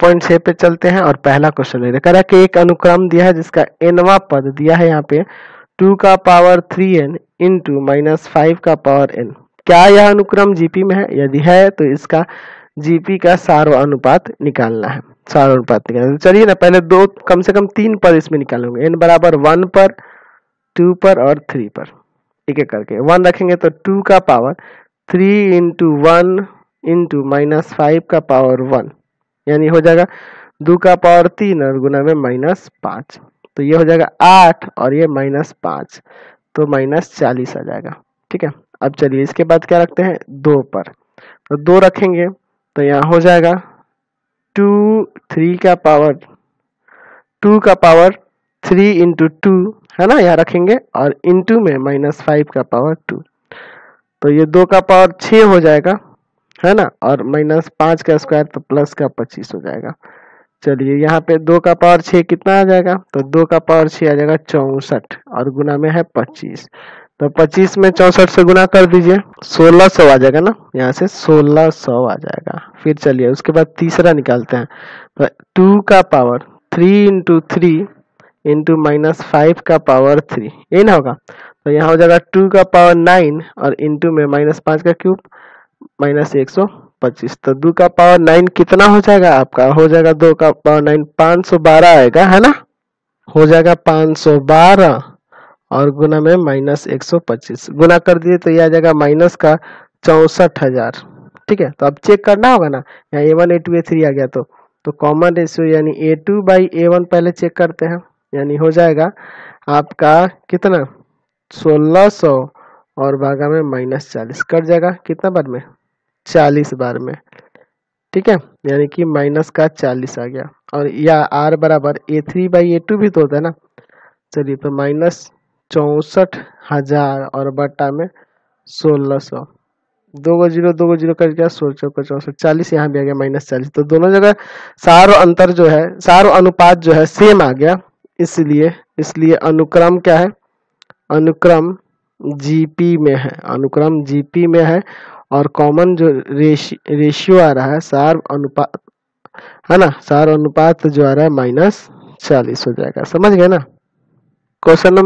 Point छह पे चलते हैं और पहला क्वेश्चन ले रहे कि एक अनुक्रम दिया है जिसका एनवा पद दिया है यहाँ पे। टू का power three n into minus five का पावर एन क्या यह अनुक्रम जीपी में है? यदि है तो इसका जीपी का सार्व अनुपात निकालना है। सार्व अनुपात निकालना चलिए ना, पहले दो, कम से कम तीन पद इसमें निकालेंगे एन बराबर वन पर टू पर और थ्री पर। एक एक करके। वन रखेंगे तो टू का power three into one into minus five का पावर वन यानी हो जाएगा दो का पावर तीन और गुना में माइनस पाँच। तो ये हो जाएगा आठ और ये माइनस पाँच। तो माइनस चालीस आ जाएगा। ठीक है? अब चलिए इसके बाद क्या रखते हैं? दो पर। तो दो रखेंगे तो यहाँ हो जाएगा टू थ्री का पावर, टू का पावर थ्री इंटू टू, है ना? यहाँ रखेंगे और इंटू में माइनस फाइव का पावर टू। तो ये दो का पावर छ हो जाएगा। है ना? और माइनस पाँच का स्क्वायर तो प्लस का पच्चीस हो जाएगा। चलिए, यहाँ पे दो का पावर छः कितना आ जाएगा? तो दो का पावर छः आ जाएगा चौसठ और गुना में है पच्चीस। तो पच्चीस में चौसठ से गुना कर दीजिए। सोलह सौ आ जाएगा ना? यहाँ से सोलह सौ आ जाएगा। फिर चलिए, उसके बाद तीसरा निकालते हैं। तो टू का power three into three into minus five का पावर थ्री ये ना होगा? तो यहाँ हो जाएगा टू का पावर नाइन और इंटू में माइनस पाँच का क्यूब माइनस एक सौ पच्चीस। तो दो का पावर नाइन कितना हो जाएगा? आपका हो जाएगा दो का पावर नाइन, पाँच सौ बारह आएगा, है ना? हो जाएगा पाँच सौ बारह और गुना में माइनस एक सौ पच्चीस। गुना कर दिए तो ये आ जाएगा माइनस का चौसठ हज़ार। ठीक है? तो अब चेक करना होगा ना? यहाँ a one a two a three आ गया तो। तो कॉमन रेशियो यानी a two by a one पहले चेक करते हैं। यानी हो जाएगा आपका कितना? सोलह सौ और भागा में माइनस चालीस। कट जाएगा? कितना बार में? चालीस बार में। ठीक है? यानी कि माइनस का चालीस आ गया। और या आर बराबर a three by a two भी तो होता है ना चलिए तो माइनस चौसठ हज़ार और बट्टा में सोलह सौ। दो गो ज़ीरो, दो गो ज़ीरो कर गया, सोलह चौका चौसठ। चालीस यहाँ भी आ गया माइनस चालीस। तो दोनों जगह सारो अंतर जो है, सारो अनुपात जो है सेम आ गया। इसलिए इसलिए अनुक्रम क्या है? अनुक्रम जीपी में है, अनुक्रम जीपी में है और कॉमन जो रेशि रेशियो आ रहा है, सार अनुपात है ना, सार अनुपात जो आ रहा है माइनस चालीस हो जाएगा। समझ गए ना? Question number